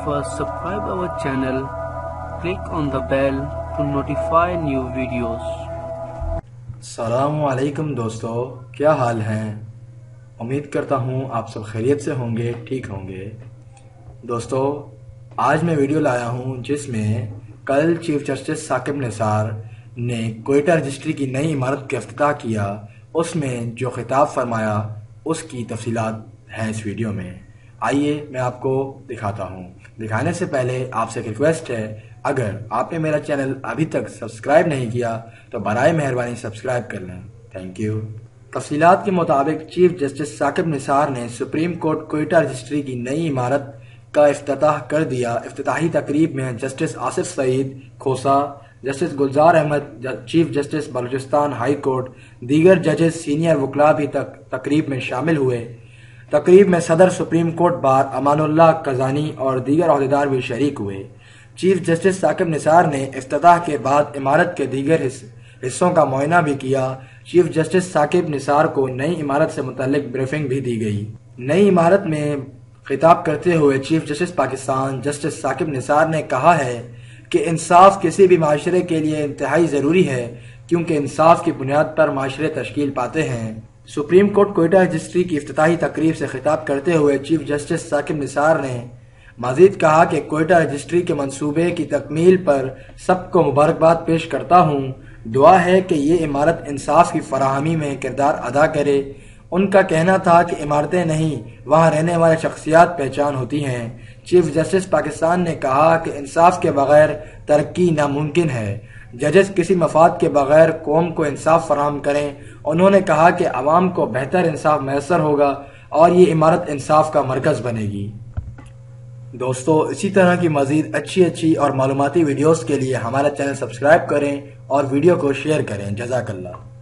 subscribe our channel, click on the bell to notify new videos. السلام علیکم دوستو کیا حال ہیں امید کرتا ہوں آپ سب خیریت سے ہوں گے ٹھیک ہوں گے دوستو آج میں ویڈیو لایا ہوں جس میں کل چیف جسٹس ثاقب نثار نے کوئٹہ رجسٹری کی نئی عمارت کا افتتاح کیا اس میں جو خطاب فرمایا اس کی تفصیلات ہیں اس ویڈیو میں آئیے میں آپ کو دکھاتا ہوں۔ دکھانے سے پہلے آپ سے ایک ریکویسٹ ہے، اگر آپ نے میرا چینل ابھی تک سبسکرائب نہیں کیا، تو برائے مہربانی سبسکرائب کر لیں۔ تھینک یو تفصیلات کے مطابق چیف جسٹس ثاقب نثار نے سپریم کورٹ کوئٹہ رجسٹری کی نئی عمارت کا افتتاح کر دیا۔ افتتاحی تقریب میں justice Asif Saeed Khosa, justice Gulzar Ahmed chief justice Balochistan high court, دیگر ججز سینئر وکلا بھی تک تقریب میں شامل ہوئے۔ تقریب میں صدر supreme court bar Aman Ullah کزانی اور دیگر عہدیدار بھی شریک ہوئے۔ چیف جسٹس ثاقب نثار نے افتتاح کے بعد عمارت کے دیگر حصوں کا معائنہ بھی کیا۔ چیف جسٹس ثاقب نثار کو نئی عمارت سے متعلق بریفنگ بھی دی گئی۔ نئی عمارت میں خطاب کرتے ہوئے chief justice Pakistan justice Saqib Nisar نے کہا ہے کہ انصاف کسی بھی معاشرے کے لیے انتہائی ضروری ہے کیونکہ انصاف کی بنیاد پر معاشرے تشکیل پاتے ہیں۔ سپریم کورٹ کوئٹہ رجسٹری کی افتتاحی تقریب سے خطاب کرتے ہوئے چیف جسٹس ثاقب نثار نے مزید کہا کہ کوئٹہ رجسٹری کے منصوبے کی تکمیل پر سب کو مبارکباد پیش کرتا ہوں۔ دعا ہے کہ یہ عمارت انصاف کی فراہمی میں کردار ادا کرے۔ ان کا کہنا تھا کہ عمارتیں نہیں، وہاں رہنے والے شخصیات پہچان ہوتی ہیں۔ چیف جسٹس پاکستان نے کہا کہ انصاف کے بغیر ترقی ناممکن ہے۔ ججز کسی مفاد کے بغیر قوم کو انصاف فراہم کریں۔ انہوں نے کہا کہ عوام کو بہتر انصاف میسر ہوگا اور یہ عمارت انصاف کا مرکز بنے گی۔ دوستو، اسی طرح کی مزید اچھی اچھی اور معلوماتی ویڈیوز کے لیے ہمارا چینل سبسکرائب کریں اور ویڈیو کو شیئر کریں۔ جزاک اللہ۔